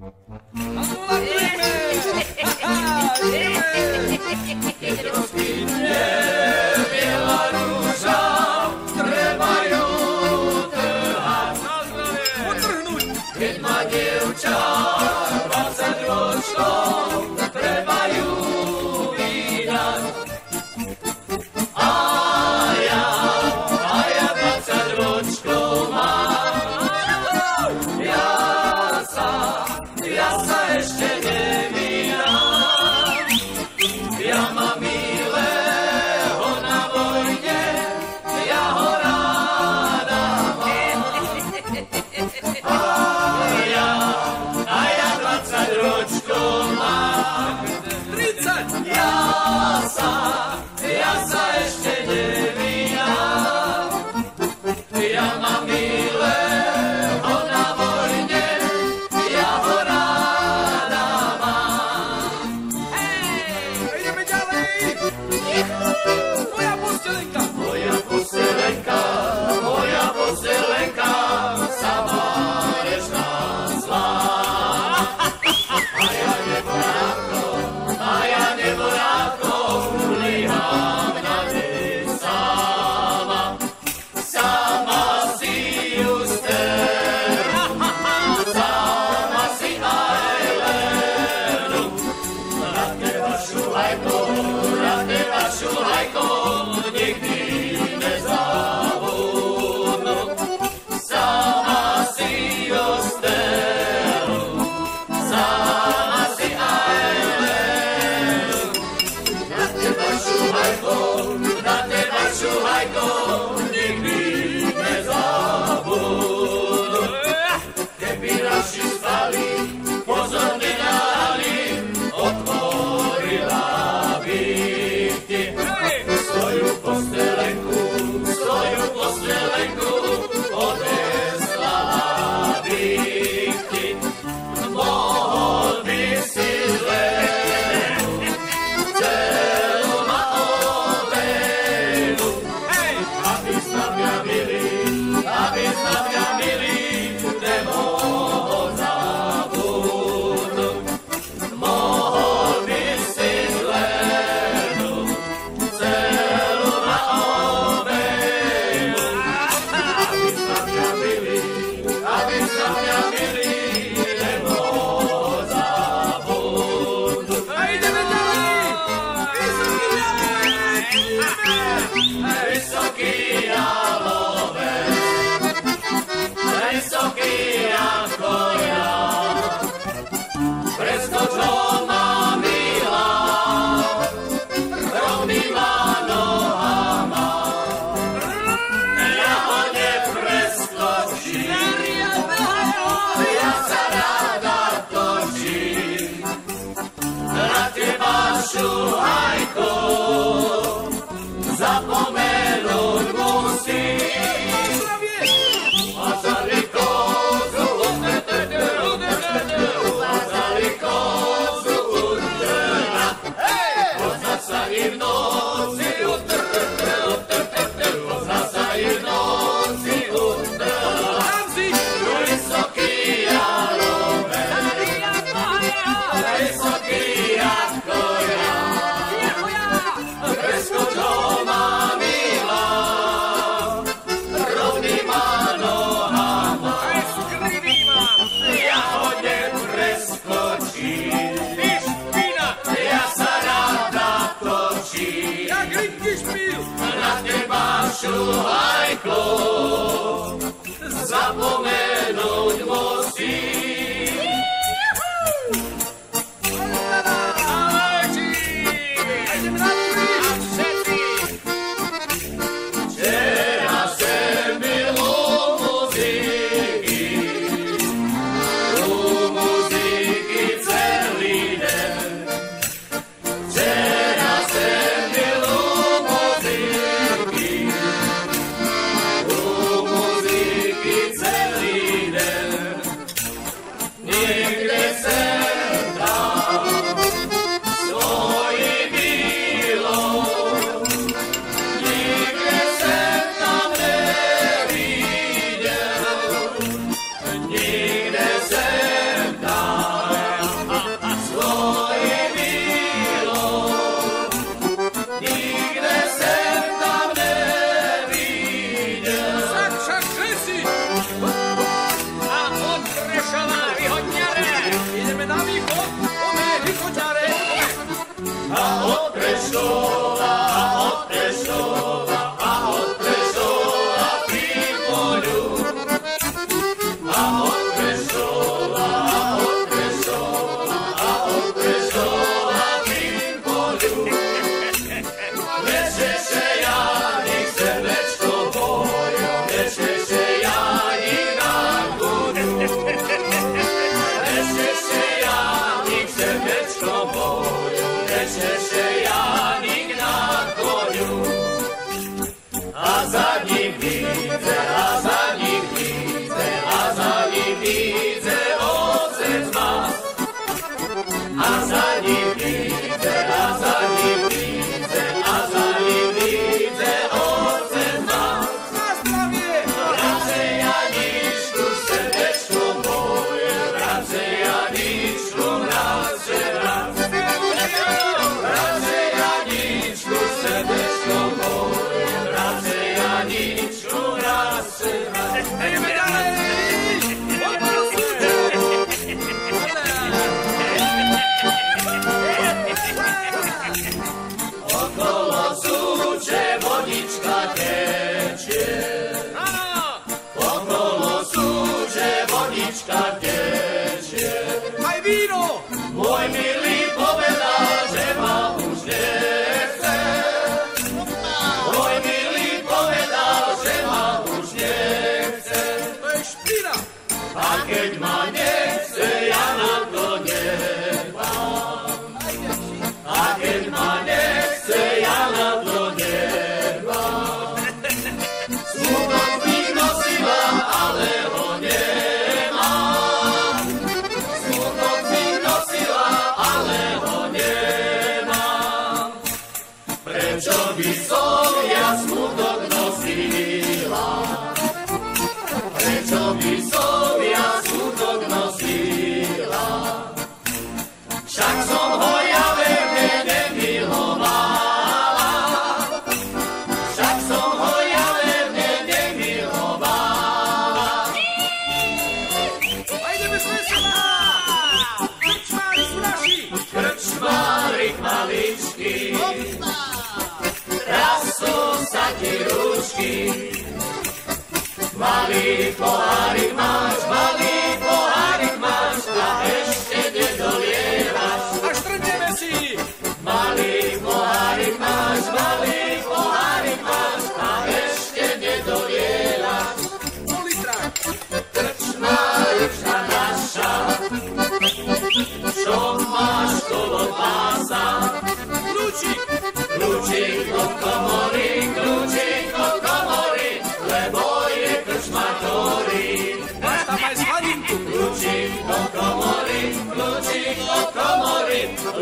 Mm-hmm. Michael, Raphael, Michael.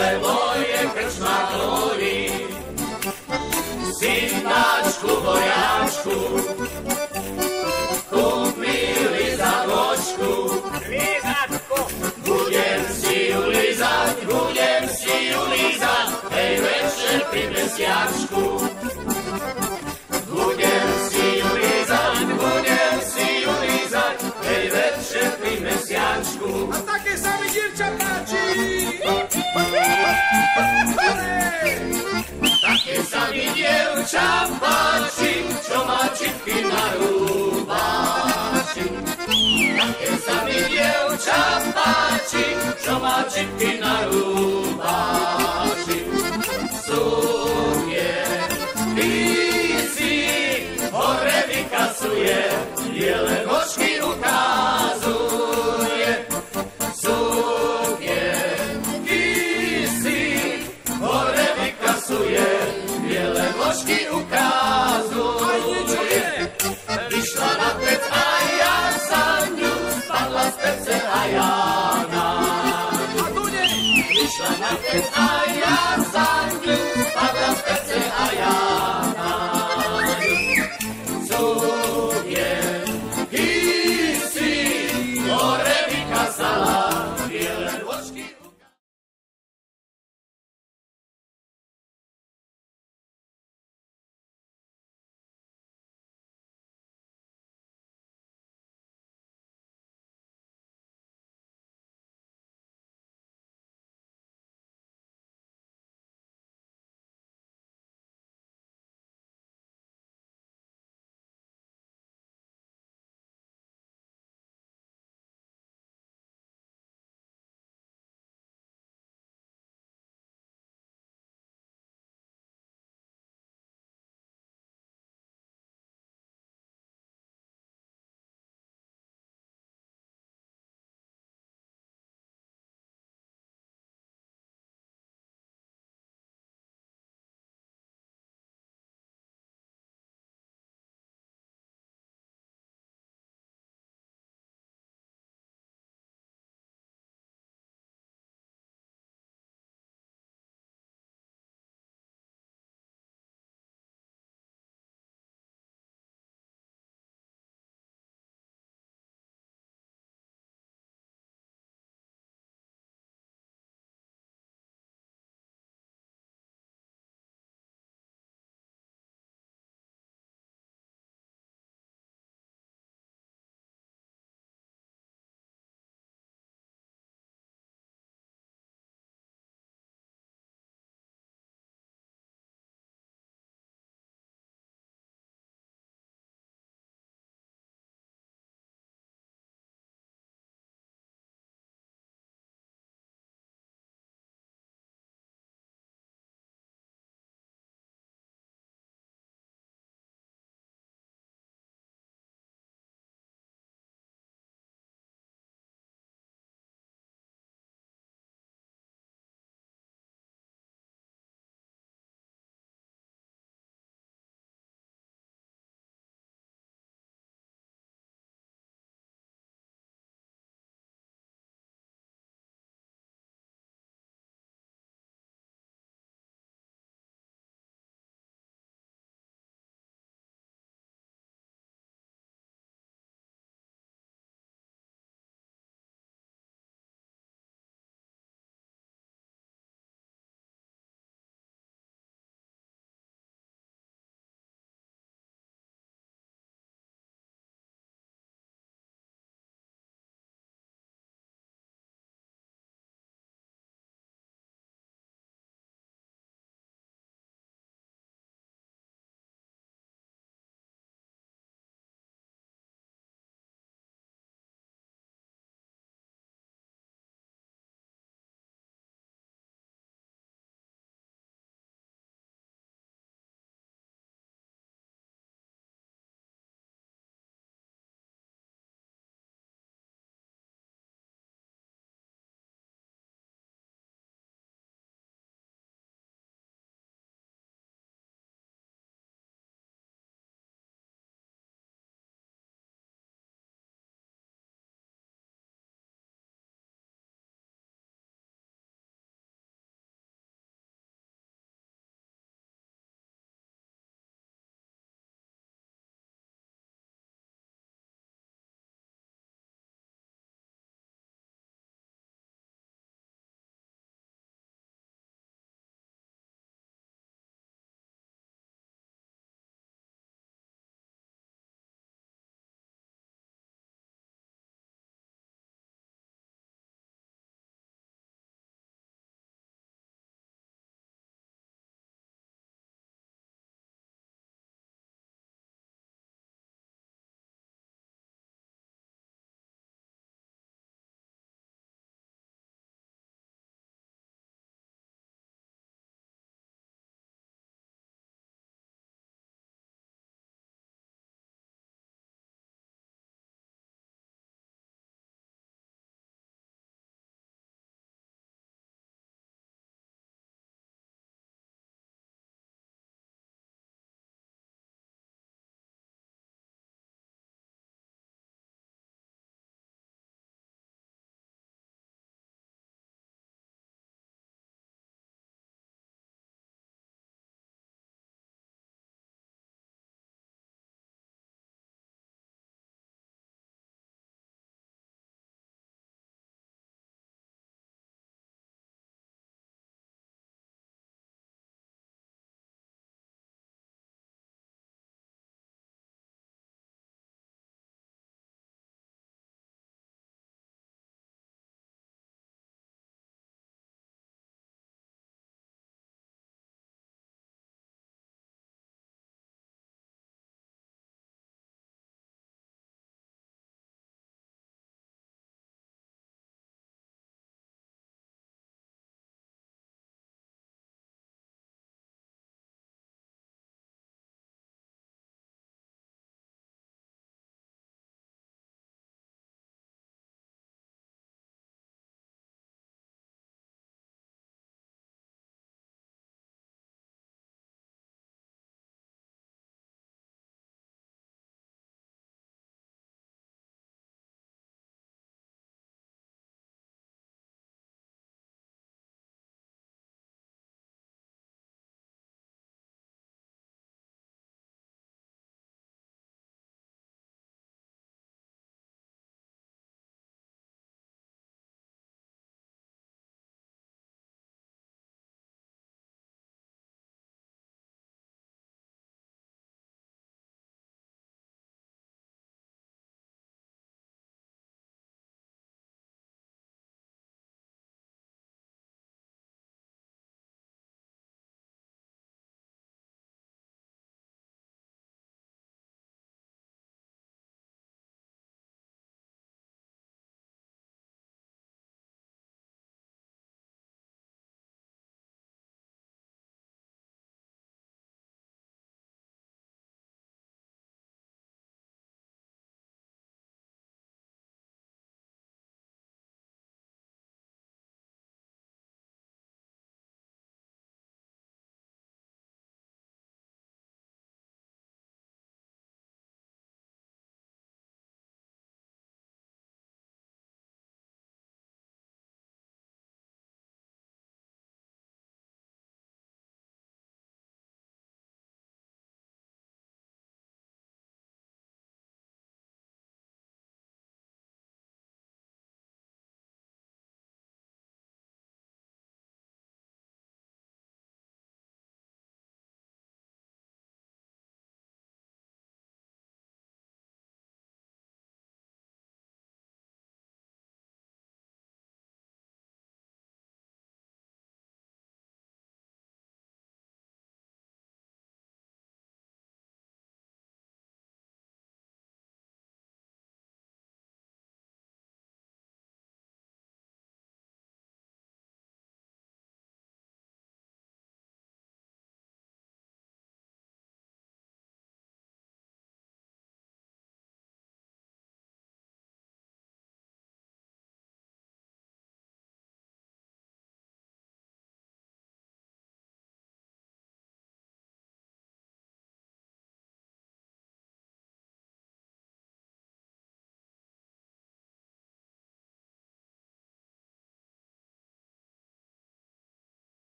Lebo je krčma kvôli. Synáčku, vojáčku, kúp mi lizavočku. Lízatko, Budem si ju lízať, budem si ju lízať, hej večer pri mesiačku. Budem si ju lízať, budem si ju lízať, hej večer pri mesiačku. a také sa mi dievča dievča páči, čo má čipky na rúbáči. Také sa mi dievča páči, čo má čipky na rúbáči. Sunie, písi, hore vykasuje, biele